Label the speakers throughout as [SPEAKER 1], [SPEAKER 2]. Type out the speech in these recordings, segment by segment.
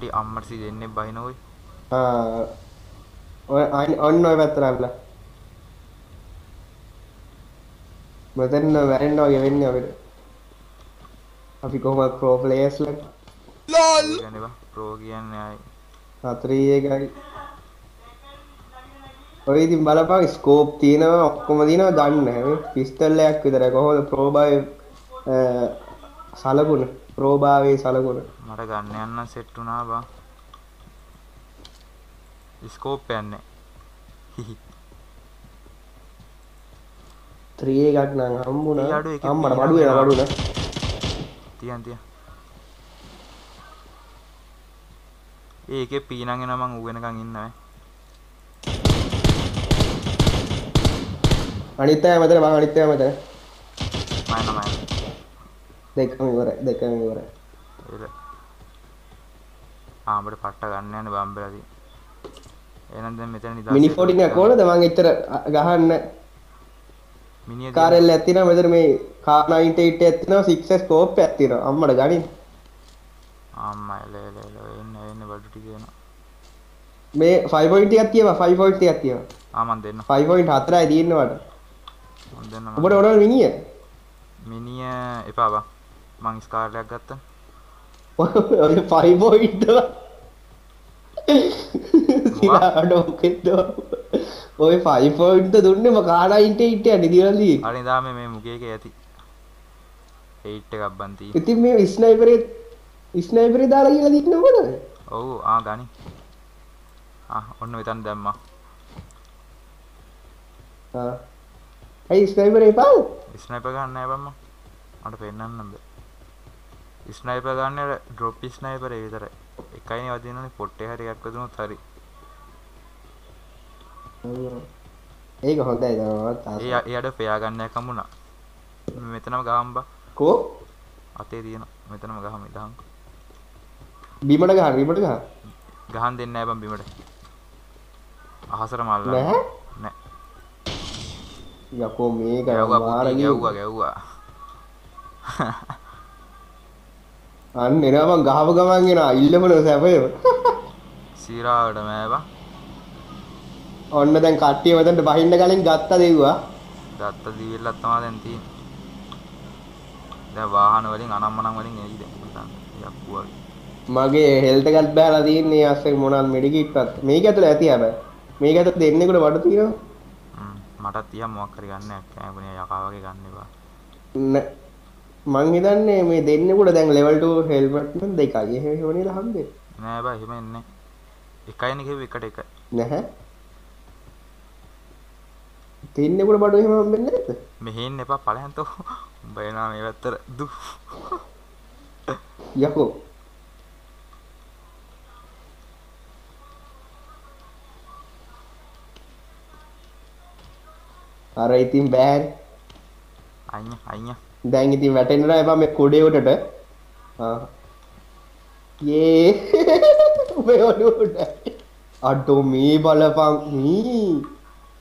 [SPEAKER 1] දැන් කට්ටිය අම්මටසි දෙන්නේ බහින ඔයි
[SPEAKER 2] ඔය ඔන්න ඔය පැත්තට ආවලා මෙතන වැරෙන්න වගේ වෙන්නේ අපිට. අපි කොහොමද ප්‍රෝ ප්ලේයර්ස්ලා
[SPEAKER 1] කියන්නේ බා ප්‍රෝ කියන්නේ අය
[SPEAKER 2] හතරී එකයි. ඔය ඉතින් බලපන් ස්කෝප් තියෙනවා ඔක්කොම තියෙනවා ගන්න හැම පිස්තල් එකක් විතරයි. කොහොමද ප්‍රෝබාවේ සලකුණ ප්‍රෝභාවේ සලකුණ.
[SPEAKER 1] මට ගන්න යන්න සෙට් වුණා බා. ස්කෝප් යන්නේ.
[SPEAKER 2] 3 එකක් නම් හම්බුණා. අම්මට බඩු වෙන
[SPEAKER 1] වෙනවා.
[SPEAKER 2] බඩු නේ
[SPEAKER 1] තියන් තියන්. ඒකේ පීනන් එන මං ඌ වෙනකන් ඉන්නවා
[SPEAKER 2] අනිත් අය මෙතන? බං අනිත් අය මෙතන?
[SPEAKER 1] මයන මයන
[SPEAKER 2] දෙකම ඉවරයි දෙකම ඉවරයි
[SPEAKER 1] ආඹට පට්ට ගන්න යන බම්බලදී. එහෙනම් දැන් මෙතන නිදාස්
[SPEAKER 2] මිනි 14 එක කොහොමද මං එච්චර ගහන්න.
[SPEAKER 1] මිනිය
[SPEAKER 2] කාරෙල්ල ඇත්තිනවා මෙතන මේ කා 98 ඇත්තිනවා 6 ස්කෝප් ඇත්තිනවා අම්මට ගනින්.
[SPEAKER 1] අම්මා එල එල එල එන්න එන්න බඩු ටික එනවා.
[SPEAKER 2] මේ 5 point එකක් තියවා 5 point එකක් තියවා
[SPEAKER 1] ආ මන් දෙන්න
[SPEAKER 2] 5.4යි තියෙනවට
[SPEAKER 1] මන් දෙන්න මං
[SPEAKER 2] ඔබට ඔඩල් මිනිිය?
[SPEAKER 1] මිනිය එපා බා මං ස්කාර්ලයක් ගත්තා.
[SPEAKER 2] ඔය 5 point සිරාඩෝකෙද ඔය 5 point දුන්නම කාඩයින්ට ඉට නිදිරලී
[SPEAKER 1] අනේ දාමේ මේ මුගේක ඇති. 8 එකක් බන්ති
[SPEAKER 2] ඉතින් මේ ස්නයිපරේ ස්නයිපරේ දාලා කියලා දින්නකොද
[SPEAKER 1] ඔව් ආ ගනි. ඔන්න මෙතන දැම්මා.
[SPEAKER 2] ඇයි ස්නයිපරේ පාව
[SPEAKER 1] ස්නයිපර් ගන්න නෑ බම්මා. මට පෙන්වන්න බෑ ස්නයිපර් ගන්න ඩ්‍රොප් ස්නයිපර් විතරයි. එකයිනේ වදිනනේ පොට්ටේ හරි එකක් වදුනොත් හරි.
[SPEAKER 2] ඒක හොඳයි
[SPEAKER 1] ඒ අඩ පෙයා ගන්න එකක් හම්බුණා. මෙතනම ගහම් බා
[SPEAKER 2] කෝ?
[SPEAKER 1] අතේ තියෙන මෙතනම ගහම ඉදහම්
[SPEAKER 2] බිමට ගහ බිමට ගහ?
[SPEAKER 1] ගහන් දෙන්න නෑ බම් බිමට. අහසර මල්ලා.
[SPEAKER 2] නැහැ?
[SPEAKER 1] නෑ.
[SPEAKER 2] යකෝ මේක.
[SPEAKER 1] ගැව්වා ගැව්වා
[SPEAKER 2] අන්න එනවා ගහව ගමන් එනවා. ඉල්ලමන සැපය
[SPEAKER 1] සීරාවට මෑවා
[SPEAKER 2] ඔන්න දැන් කට්ටිය මෙතනට බහින්න කලින් ගත්ත දෙව්වා.
[SPEAKER 1] දත්ත දිවිල්ලක් තමයි දැන් තියෙන්නේ. දැන් වාහන වලින් අනම්මනම් වලින් එයි දැන් හිතන්න. යක්කු වගේ
[SPEAKER 2] මගේ හෙල්ට් එකත් බෑලා තියෙන්නේ අස්සේ මොනවාද මෙඩිකිට්වත් මේක ඇතුළේ ඇති හැබැයි. මේක ඇතුළේ දෙන්නෙකුට වඩ තියෙනවා
[SPEAKER 1] මටත් තියන් මොකක් හරි ගන්න කෑමනේ යකා වගේ ගන්න එපා.
[SPEAKER 2] මං හිතන්නේ මේ දෙන්නෙකුට දැන් ලෙවල් 2 හෙල්මට් නම් දෙකයි. එහෙම හොනේ හම්බෙන්නේ?
[SPEAKER 1] නෑ බා එහෙම එන්නේ එකයිනේ කිව්වේ එකට එක
[SPEAKER 2] නැහැ. දෙන්නෙකුට බඩු එහෙම හම්බෙන්නේ නැද්ද?
[SPEAKER 1] මෙහෙන්න එපා පලයන්තෝ උඹ එනවා මේ පැත්තට දු
[SPEAKER 2] යකෝ. අර ඉතින් බෑනේ.
[SPEAKER 1] අයිය අයිය
[SPEAKER 2] දැන් ඉතින් වැටෙන්න එපා මේ කුඩේ උඩට. ආ. යේ මේ අඩෝ මේ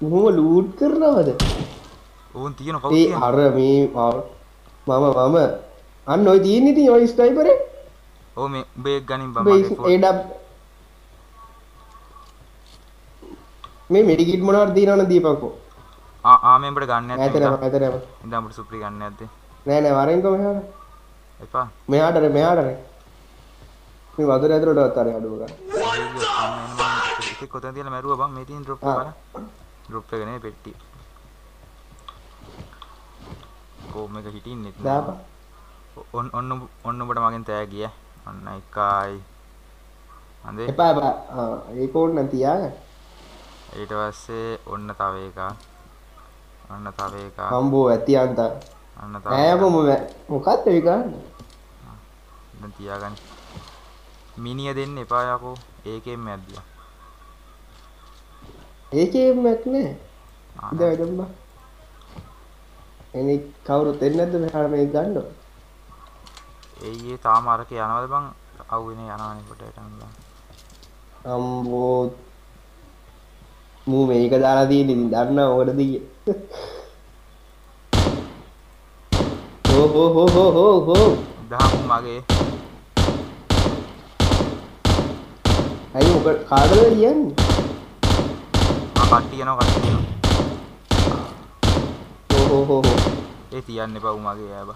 [SPEAKER 2] මොහොම ලූට් කරනවද?
[SPEAKER 1] ඕන් තියෙන
[SPEAKER 2] ඒ අර මේ මම මම. අන්න ඔය තියෙන ඉතින් ඔය ස්නයිපරේ
[SPEAKER 1] ඕ මේ එක් ගනින් බා
[SPEAKER 2] මේ මෙඩිකිට් මොනවද දිනවන දීපකෝ
[SPEAKER 1] ආ ආ මේ උඹට ගන්න
[SPEAKER 2] ඇතරම
[SPEAKER 1] ඉඳන් උඹට සුප්‍රි ගන්න නැද්ද
[SPEAKER 2] නෑ නෑ වරෙන්කෝ මෙහාට.
[SPEAKER 1] එපා.
[SPEAKER 2] මෙහාටර මෙහාටර. මේ වතුර ඇතුළටවත් අර අඩුව ගන්න.
[SPEAKER 1] එකෙක් කොතන තියලා මැරුවා බං? මේ තියෙන ඩ්‍රොප්. එක බලන්න. ඩ්‍රොප් එක නේ පෙට්ටිය. කොහොම එක හිටින්නෙත් නෑ.
[SPEAKER 2] දාපන්.
[SPEAKER 1] ඔන්න ඔන්න ඔන්න උඹට මගෙන් තෑගිය ඔන්න එකයි. හඳේ.
[SPEAKER 2] එපා එපා. ආ ඒක ඕන්න තියාගන්න.
[SPEAKER 1] ඊට පස්සේ ඔන්න තව එකක් ඔන්න තව එකක්
[SPEAKER 2] හම්බෝ ඇති අන්ත ඈම
[SPEAKER 1] එකක්.
[SPEAKER 2] මොකක්ද
[SPEAKER 1] දැන් තියාගන්න. මිනිය දෙන්න එපා යකෝ. ඒකෙන් මැද්දියා
[SPEAKER 2] ඒකේ මැක් නෑ.
[SPEAKER 1] ආ,
[SPEAKER 2] ඉඳ වැඩම්බා එනි නැද්ද මෙහාට මේක ගන්න
[SPEAKER 1] එයි ඒ තාම අරක යනවද බං? අවුනේ යනවනේ කොට යටම බං
[SPEAKER 2] අම්බෝ මූ මේක දාලා ඉතින් දන්නා මොකටද කිය හෝ හෝ හෝ හෝ හෝ හෝ
[SPEAKER 1] දහම් මගේ.
[SPEAKER 2] ඇයි මොක කාටද කියන්නේ
[SPEAKER 1] කට්ටිය යනවා කට්ටිය යනවා
[SPEAKER 2] ඕහෝ හෝ හෝ.
[SPEAKER 1] ඒ තියන්න එපා උ මගේ ඈබ.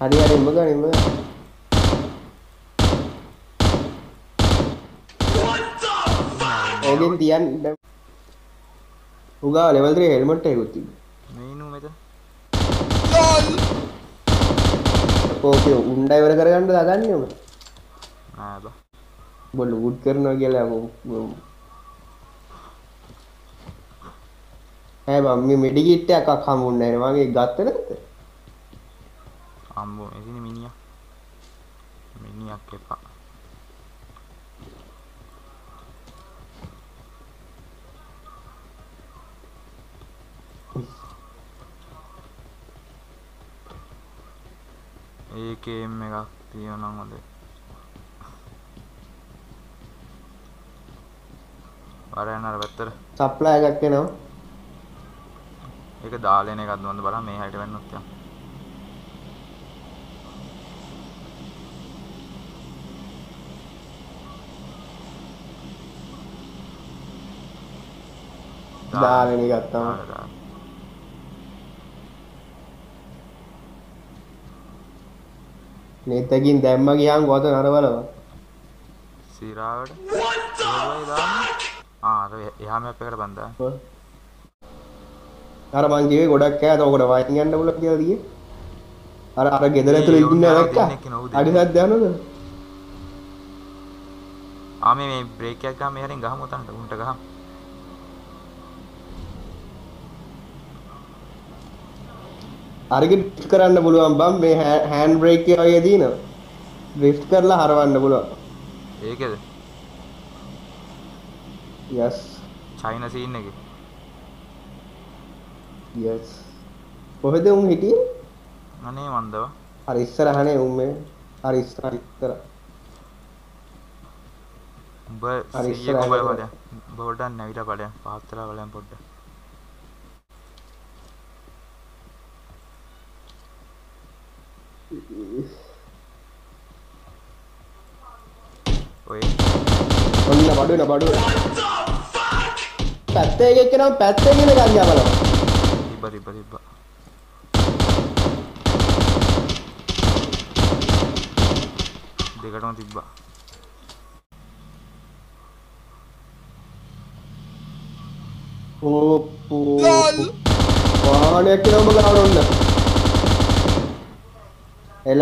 [SPEAKER 2] හරි හරි ඉඹ ගන්න ගන්න. ඕකෙන් තියන්න. උගා ලෙවල් 3 හෙල්මට් එකකුත් තිබ්බා.
[SPEAKER 1] මේනු මෙතන
[SPEAKER 2] ඕකේ උණ්ඩ ඉවර කරගන්න දගන්නේ ඔබ
[SPEAKER 1] නෑ බා
[SPEAKER 2] ඔබ ලූට් කරනවා කියලා මම- මම- ඈ මම මේ මෙඩිකිට් එකක් හම්බුන්නේ නැහැ මගේ ගත්තේ නැත්ද
[SPEAKER 1] අම්බෝ එදින මිනිිය මිනිියක් එපා ඒකම් එකක් තියනම් හොඳ වරයන්නර පැත්තර
[SPEAKER 2] සප්ලයි එකක් එනවා.
[SPEAKER 1] ඒක දාලන එකත් නොඳ බල මේ හට වෙන්නත්ය
[SPEAKER 2] දාගෙන ගත්තම නෙතකින් දැම්ම ගියාන් ගොත නරවලව.
[SPEAKER 1] සිරාවට ආර එහාම අප එකට බන්ධ
[SPEAKER 2] අර මං කිව්වේ ගොඩක් ඈත ඔකට වයින් යන්න බුල කියලා දිගේ. අර අර ගෙදර ඇතුළේ ඉන්න
[SPEAKER 1] උන්නාව
[SPEAKER 2] දැක්කා
[SPEAKER 1] දෙන්නෙක් නෝ
[SPEAKER 2] අඩි සද්ද යනවද?
[SPEAKER 1] ආම මේ බ්‍රේකයක් ගහ මෙහරින් ගහමු තන්ට උන්ට ගහ
[SPEAKER 2] ඩ්‍රිෆ්ට් කරන්න පුළුවන් බම් මේ හෑන්ඩ් බ්‍රේක් එක වගේ තියෙනවා. ඩ්‍රිෆ්ට් කරලා හරවන්න පුළුවන්.
[SPEAKER 1] ඒකද?
[SPEAKER 2] යස්
[SPEAKER 1] චයින සීන් එක.
[SPEAKER 2] යස් කොහෙද උන් හිටියේ?
[SPEAKER 1] අනේ මන්දව.
[SPEAKER 2] අර ඉස්සරහනේ උන් මේ. අර ඉස්සර ඉස්සර
[SPEAKER 1] උඹ
[SPEAKER 2] අර
[SPEAKER 1] සීය
[SPEAKER 2] ඉස්සරහ
[SPEAKER 1] කොබල
[SPEAKER 2] ගෙදර.
[SPEAKER 1] බලය බොඩන් නැවිට බලය පහත්තලා බලයන් පොඩ්ඩ ඔය
[SPEAKER 2] බඩුන බඩුන පැත්තේ එකක් නම් පැත්තේ ගෙන ගන්න බලන්න
[SPEAKER 1] තිබ්බ තිබ්බ තිබ්බ දෙකටම තිබ්බා.
[SPEAKER 2] ඕප්පෝ වාහනයක් කියලා ඔබ ගාවට ඔන්න එල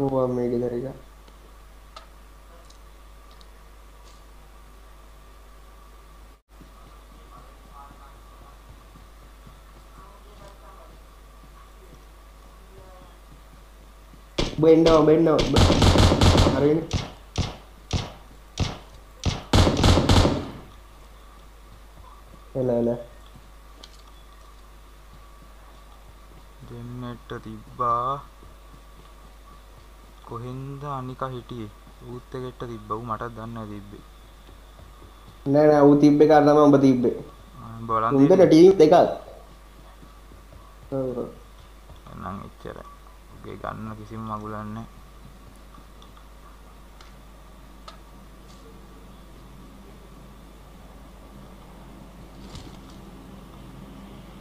[SPEAKER 2] සුපිරි ඕවා මේ ගෙදර එක. බෙන්නවා බෙන්නවා. හරිනේ එල එල.
[SPEAKER 1] දෙන්නට තිබ්බා. කොහෙන්ද අනික හිටියේ? ඌත් එකට තිබ්බ. ඌ මටත් දන්නේ නැහැ තිබ්බේ.
[SPEAKER 2] නෑ නෑ. ඌ තිබ්බේ කාර තමයි උඹ තිබ්බේ.
[SPEAKER 1] ආ, උඹ බලන්
[SPEAKER 2] උන්දට
[SPEAKER 1] තියෙන්නේ
[SPEAKER 2] ටීම් දෙකක්.
[SPEAKER 1] නම් එච්චරයි. උගේ ගන්න කිසිම මගුලක් නැහැ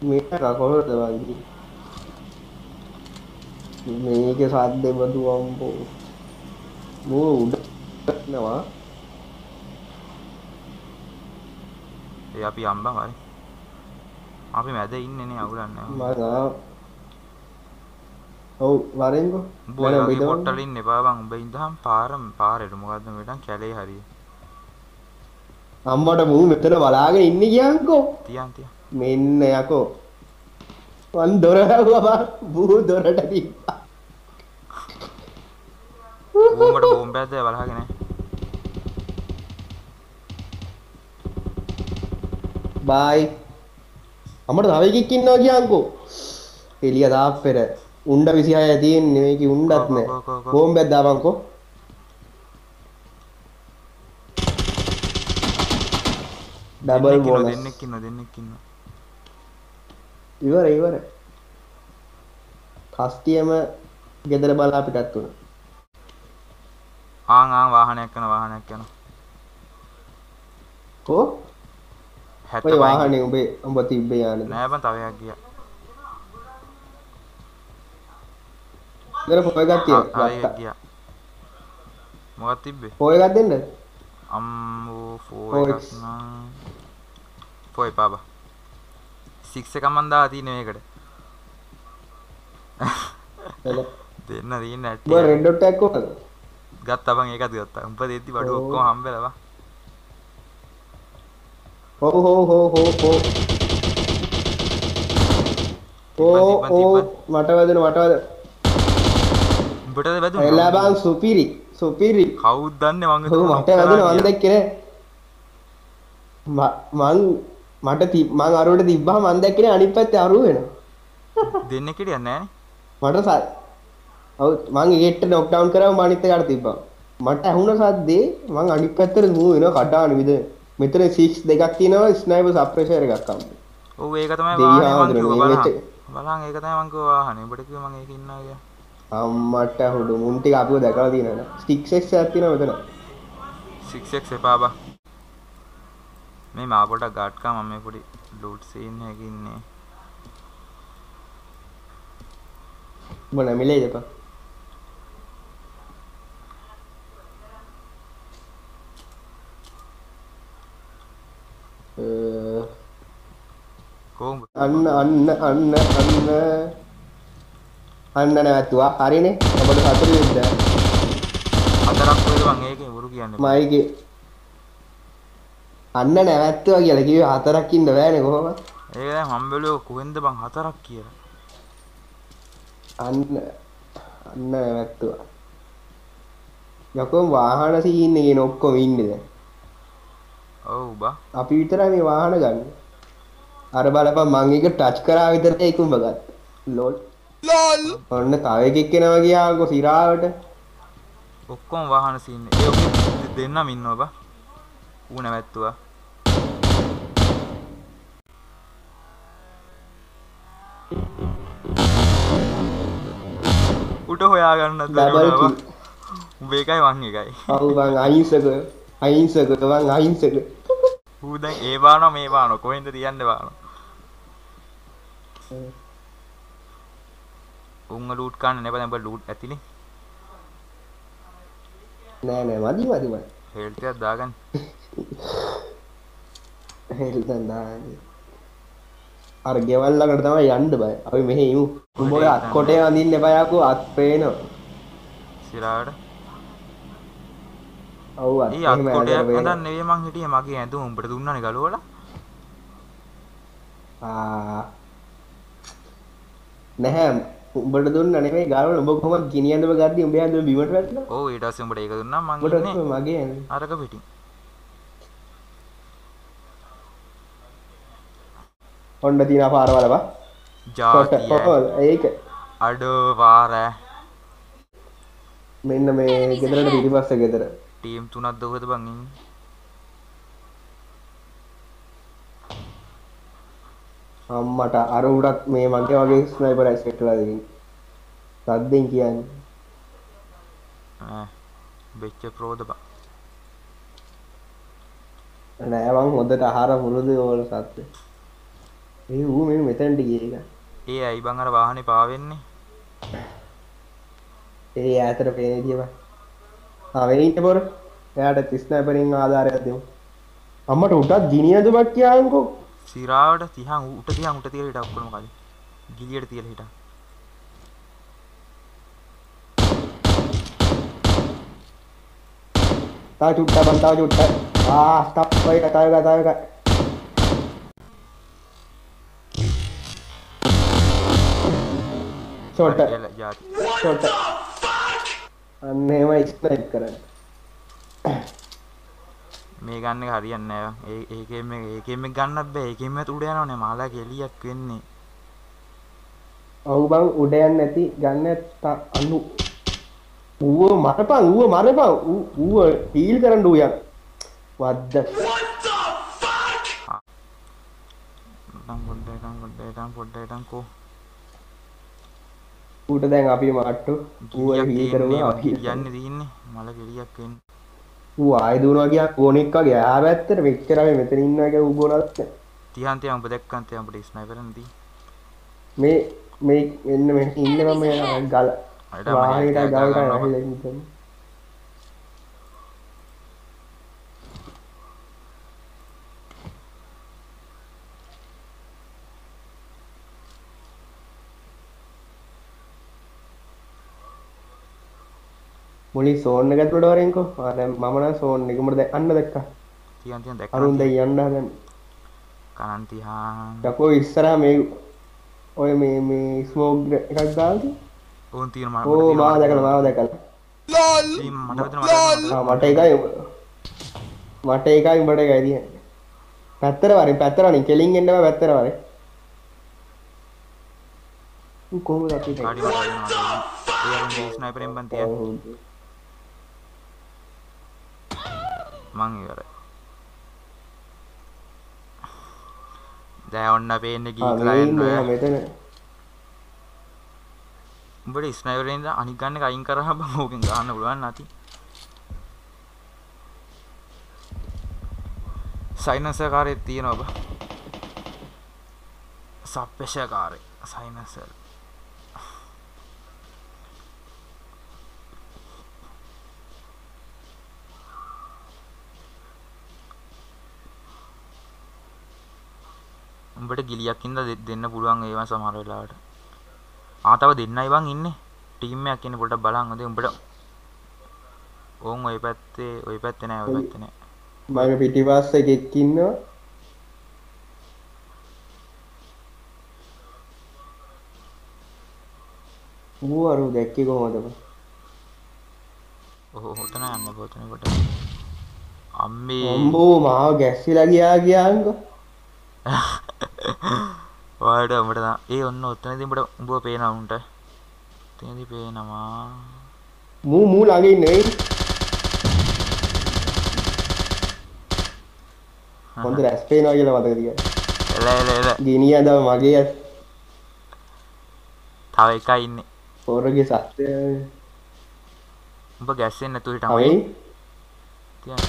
[SPEAKER 2] මේක කොහොමද වගේ මේක සද්දේ බදු අම්බෝ මෝ උඩනවා
[SPEAKER 1] ඒ අපි අම්බන් හරි. අපි මැද ඉන්නේ නේ අවුලක් නැහැ
[SPEAKER 2] මම ඔව් වරෙන්කෝ.
[SPEAKER 1] වගේ පොට්ටල ඉන්න එපා බං. උඹ ඉඳහම් පාර පාරේට. මොකද්ද මෙතන කැලේ හරිය.
[SPEAKER 2] අම්මට මූ මෙතන බලාගෙන ඉන්න කියන්කෝ
[SPEAKER 1] තියන් තියන්.
[SPEAKER 2] මෙන්න යකෝ වන් දොර හැව්වා බූ. දොරට තිබ්බා
[SPEAKER 1] ඌඹට බෝම්බයක් දැ බලහගෙන
[SPEAKER 2] බයි. අමට තව එකෙක් ඉන්නවා කියන්කෝ. එළිය තාප්පෙර උණ්ඩ 26 තියෙන්නේ මේකේ උණ්ඩත් නෑ. බෝම්බයක් දාපන්කෝ. ඩබල් බෝනස්
[SPEAKER 1] දෙන්නෙක් ඉන්නවා දෙන්නෙක් ඉන්නවා
[SPEAKER 2] ඉවර ඉවර කස්ටියම ගෙදර බලා පිටත් වුණා.
[SPEAKER 1] ආන් වාහනයක් යන වාහනයක් යන
[SPEAKER 2] කෝ? ඔය වාහනේ උඹේ උඹ තිබ්බේ යානේ.
[SPEAKER 1] නෑ බං තව එකක් ගියා
[SPEAKER 2] ඉතල පොය තියෙනවා.
[SPEAKER 1] ගියා මොකක් තිබ්බේ
[SPEAKER 2] පොය එකක් දෙන්නද?
[SPEAKER 1] අම්මෝ ෆෝ
[SPEAKER 2] Four
[SPEAKER 1] එකක්
[SPEAKER 2] X.
[SPEAKER 1] නම් ෆෝ එපා බා 6 එක මන් දාලා තියෙන මේකට. දෙන්න තියෙන
[SPEAKER 2] උඹ
[SPEAKER 1] ඇටි
[SPEAKER 2] රෙඩ් ඩොට් එකක් කොහද?
[SPEAKER 1] ගත්තා උඹ දෙද්දි බඩු
[SPEAKER 2] ඕ.
[SPEAKER 1] ඔක්කොම හම්බෙලා බා
[SPEAKER 2] හෝ හෝ හෝ හෝ හෝ. ඕ. මට වැදුන මට වැදුන.
[SPEAKER 1] උඹටද වැදුනේ
[SPEAKER 2] එලා බං සුපිරි සුපිරි.
[SPEAKER 1] කවුද දන්නේ මං
[SPEAKER 2] ඔව් මට වැදුන මන් දැක්කේ නෑ. ම- මං මට මං අරුවට තිබ්බා මන් දැක්කේ නෑ අනිත් පැත්තේ අරුව වෙනවා.
[SPEAKER 1] දෙන්නේ කිරියන්නේ නෑනේ
[SPEAKER 2] මට සත් ඔව් මං ඒකට නොක් ඩවුන් කරාම මං අනිත් එකට තිබ්බා. මට ඇහුණ සද්දේ මං අනිත් පැත්තට මූව් වෙනවා කඩාන විද. මෙතන 6 දෙකක් තියෙනවා ස්නයිපර් සප්‍රෙෂර් එකක් අම්ම.
[SPEAKER 1] ඔව් ඒක තමයි
[SPEAKER 2] දෙවියන්
[SPEAKER 1] වාහනේ මං
[SPEAKER 2] හාමුදුරුවෝ
[SPEAKER 1] කිව්වා
[SPEAKER 2] මේ
[SPEAKER 1] බලහන්
[SPEAKER 2] වෙච්ච-
[SPEAKER 1] බලහන් ඒක තමයි මං කිව්වා වාහනේ උඹට කිව්වා මං ඒක ඉන්නවා කියලා
[SPEAKER 2] අම්මට ඇහුඩු මුන් ටික අපිව දැකලා තියෙනවා. ස්ටික්ස් එක්ස් එකක් තියෙනවා මෙතන.
[SPEAKER 1] 6x එපා බා මේ මා පොඩක් ගාට්කා මම මේ පොඩි ලූට් සීන් එකක ඉන්නේ.
[SPEAKER 2] උඹ නැමිලේ දෙපා. අන්න අන්න අන්න අන්න. අන්න නැවතුවා හරිනේ. ඔබට සතුටු වෙන්න
[SPEAKER 1] හතරක් මං ඒකේ වුරු කියන්නේ.
[SPEAKER 2] මයිගේ අන්න නැවැත්තුවා කියලා කිව්වේ හතරක් ඉන්න බෑනේ කොහොමද
[SPEAKER 1] ඒක දැන් හම්බෙලෝ කොහෙන්ද බං හතරක් කියලා.
[SPEAKER 2] අන්න අන්න නැවැත්තුවා. යකෝ වාහන සීන් එකේ ඔක්කොම ඉන්නේ දැන්.
[SPEAKER 1] ඔව් බා.
[SPEAKER 2] අපි විතරයි මේ වාහන ගන්න. අර බලපන් මං එක ටච් කරා විතරයි ඒක උඹ ගත්ත. ලෝල් ලෝල් ඔන්න තව එකෙක් එනවා ගියාකෝ සිරාවට.
[SPEAKER 1] ඔක්කොම වාහන සීන් ඒ දෙන්නම ඉන්නවා බා ඌ නැවැත්තුවා උට හොයාගන්න
[SPEAKER 2] කිල්
[SPEAKER 1] උඹ එකයි මං එකයි
[SPEAKER 2] ඔව් බං අහිංසක අහිංසක බං අහිංසක.
[SPEAKER 1] ඌ දැන් ඒ බානවා මේ බානවා කොහෙන්ද තියන්නේ බානවා උන්ව ලූට් කන්න නෙබ උඹ ලූට් ඇතිනේ.
[SPEAKER 2] නෑ නෑ. මදි මදි මදි
[SPEAKER 1] හෙල්ට් එකක් දාගන්න
[SPEAKER 2] හෙල්තන් දාන්නේ අර ගෙවල් ළඟට තමයි යන්න බය අපි මෙහෙ ඉමු උඹ ඔය අත් කොටේ අඳින්න එපා යකෝ අත් පේනවා
[SPEAKER 1] සිරාවට
[SPEAKER 2] ඔව් අත්
[SPEAKER 1] ඒ අත්
[SPEAKER 2] එහෙම
[SPEAKER 1] කොටයක්
[SPEAKER 2] ඇදලා පේනවා.
[SPEAKER 1] හදන්න නෙවෙයි මං හිටියේ මගේ ඇඳුම උඹට දුන්නානේ ගලවලා
[SPEAKER 2] නැහැ උඹට දුන්න නෙමෙයි ගාවල උඹ කොහොමද ගිනි ඇඳුම ගද්දි උඹ ඇඳුම බිමට
[SPEAKER 1] ඊට පස්සේ උඹට ඒක දුන්නා මං
[SPEAKER 2] උඹට
[SPEAKER 1] ඉන්නේ
[SPEAKER 2] මගේ
[SPEAKER 1] අරක පිටින්.
[SPEAKER 2] ඔන්න තියෙන පාර බලපන්
[SPEAKER 1] ජාතිය.
[SPEAKER 2] ඔව් ඒක.
[SPEAKER 1] අඩෝ පාර.
[SPEAKER 2] මෙන්න මේ ගෙදරට පිටිපස්ස ගෙදර.
[SPEAKER 1] ටීම් තුනක් දොකද බං
[SPEAKER 2] අම්මට අර උඩත් මේ මගේ වගේ ස්නයිපර් ඇසෙට් වෙලා දෙන්නේ සද්දෙන් කියන්නේ.
[SPEAKER 1] ඈ බෙච්ච ප්‍රෝද බං.
[SPEAKER 2] නෑ මං හොඳට අහාර පුරුදු ඕල සත්‍ය ඒ ඌ මේ මෙතනට ගිය එක
[SPEAKER 1] ඒ ඇයි බං අර වාහනේ පාවෙන්නේ?
[SPEAKER 2] ඒ ඈතට පේන විදිය බං. ආ ඉන්න පොර එයාට ස්නයිපරින් ආධාරයක් දෙමු. අම්මට උටත් ගිනි ඇඳුමක් කියන්කෝ
[SPEAKER 1] සිරාවට තිහන් උට තියන් උට තියලා හිටා ඔක්කොම කලින් ගිලියට තියලා හිටා
[SPEAKER 2] තා චුට්ටා බං තා චුට්ටා ආ ස්ටොප් ඔය කතාව කතාව කතාව ෂොට්
[SPEAKER 1] කියලා ජාති
[SPEAKER 2] ෂොට් අන්න එහෙමයි ස්නයිප් කරන්නේ
[SPEAKER 1] මේ ගන්න එක හරියන්නේ නෑ බං. ඒ ඒකෙන් මේ ඒකෙන් මේ ගන්නත් බෑ. ඒකෙන් මේ උඩ යනවනේ. මාලා කෙලියක් වෙන්නේ.
[SPEAKER 2] ඔව් බං. උඩ යන්නේ නැති ගන්න අනු. ඌව මරපන්. ඌව මරපන්. ඌව හීල් කරන්න ඌ යන වද්ද.
[SPEAKER 1] නම් පොඩ්ඩයි නම් පොඩ්ඩයි නම් පොඩ්ඩයි නම් කෝ.
[SPEAKER 2] ඌට දැන් අපි මාට්ටු. ඌ අර හීල් කරුවා. අපි
[SPEAKER 1] යන්න තියන්නේ මල කෙලියක් වෙන්න
[SPEAKER 2] ඌ ආයෙ දුවනවා ගියා ගෝනික් වගේ ආ පැත්තට මෙච්චර අපි මෙතන ඌ බෝනත් නැහැ.
[SPEAKER 1] තියන්තය උඹ දැක්කන්තය අපට ස්නයිපරදී
[SPEAKER 2] මේ මේ එන්න ඉන්න මම ගල
[SPEAKER 1] මට
[SPEAKER 2] ගලට
[SPEAKER 1] ගන්න
[SPEAKER 2] ඇවිල්ලා ඉන්න. මුලින් සෝන් එකත් වලට වරෙන්කෝ දැන් මම නම් සෝන් එක උඹට දැන් අන්න දැක්කා.
[SPEAKER 1] තියන්තිය දැක්
[SPEAKER 2] අරුන් දැන් යන්න හදන
[SPEAKER 1] කනන්තිහා
[SPEAKER 2] යකෝ ඉස්සරහා මේ ඔය මේ මේ ස්මෝක් එකක් දාල්ද
[SPEAKER 1] ඕන් තීර
[SPEAKER 2] ඕ මාව දැකලා මාව දැකලා.
[SPEAKER 1] මට
[SPEAKER 2] එකයි මට එකයි උඹට එකයි තියෙන්නේ. පැත්තට වරේ පැත්තට වරේ කෙලින් එන්න බෑ පැත්තට වරේ කොහොමද අපිට
[SPEAKER 1] කාඩි මට ස්නයිපරෙන් පන්තිය මං ඉවරයි. දැ ඔන්න පේන්න
[SPEAKER 2] ඉන්නවා මෙතන
[SPEAKER 1] උඹට ස්නයිවරෙන්ද අනිගන්න අයින් කරහ මෝකින් ගන්න පුළුවන් නැති. සයිනස කාරෙත් තියෙන ඔබ සප්පෙෂකාරය සයිනසල් උඹට ගිලියක්කින්ද දෙන්න පුළුවන් ඒවා සමහර වෙලාවට ආතව දෙන්නයි බං ඉන්නේ ටීම් එකක් ඉන්නේ පොඩ්ඩක් බලන් හොඳේ උඹට ඕන් ওই පැත්තේ ওই පැත්තේ නෑ ওই පැත්තේ නෑ
[SPEAKER 2] මගේ පිටිපස්ස එකෙක් ඉන්නවා ඌ අරු දැක්කේ කොහොමද බං?
[SPEAKER 1] ඔහො හොතන යන්න පොතන කොට අම්මේ
[SPEAKER 2] අම්බෝ මාව ගැස්සිලා ගියා ගියාංග
[SPEAKER 1] ඔයාලට උඹට ඒ ඔන්න ඔතනදී උඹට උඹව පේනවා උන්ට එතනදී පේනවා
[SPEAKER 2] මූ මූ වෙයි හොඳ රැස් පේනවා කියලා මතක තියන්න
[SPEAKER 1] එල එල එල
[SPEAKER 2] ගිනිය දව මගේ ඇස්
[SPEAKER 1] තව එකයි ඉන්නේ
[SPEAKER 2] පොරගේ සත්‍ය
[SPEAKER 1] උඹ ගැස්සෙන්
[SPEAKER 2] තමයි
[SPEAKER 1] තියන්න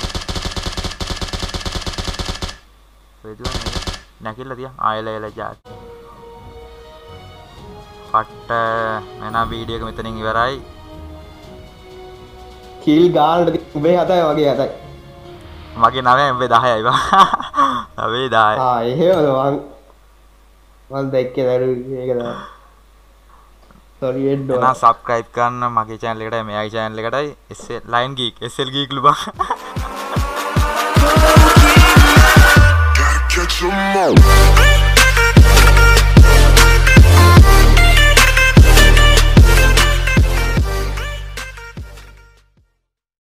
[SPEAKER 1] වෙදුව නැකිල්ල තිය ආයල එල ජාත් පට්ට මෙනා වීඩියෝ එක මෙතනින් ඉවරයි.
[SPEAKER 2] කිල් ගාල්ට උබේ හතයි වගේ හතයි.
[SPEAKER 1] මගේ නව එම්බේ දහයයි නවේ දාය
[SPEAKER 2] ආ එහෙමද? මං මං දැක්කේ දරු ඒක තමයි. සොරි එඩ්ඩෝ
[SPEAKER 1] එනා සබ්ස්ක්‍රයිබ් කරන්න මගේ මෙයාගේ channel එකටයි. SL line geek SL geek ලුබා
[SPEAKER 3] catch 'em all.